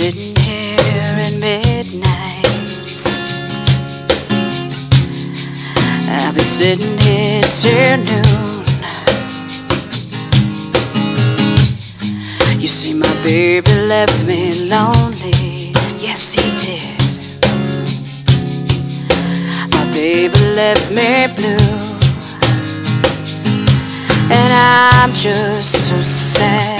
sitting here in midnight. I'll be sitting here till noon. You see, my baby left me lonely. Yes, he did. My baby left me blue. And I'm just so sad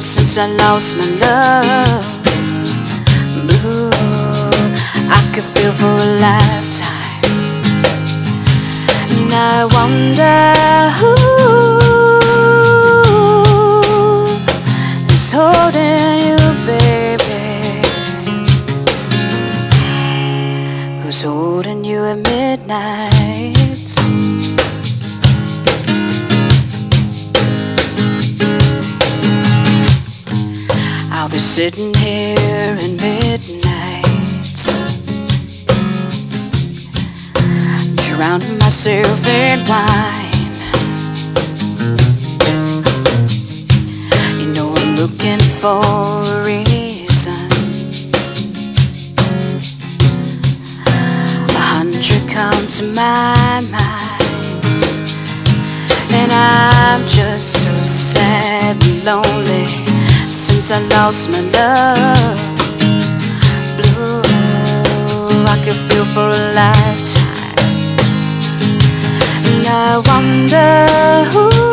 since I lost my love. Blue, I could feel for a lifetime. And I wonder who is holding you, baby. Who's holding you at midnight? Sitting here in midnight, drowning myself in wine. You know I'm looking for a reason. A hundred come to my mind, and I'm just so sad and lonely since I lost my love. Blue, I could feel for a lifetime. And I wonder who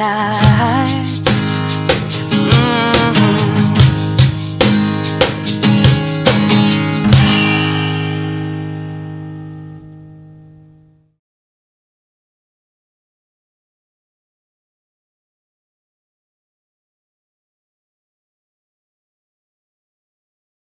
Who's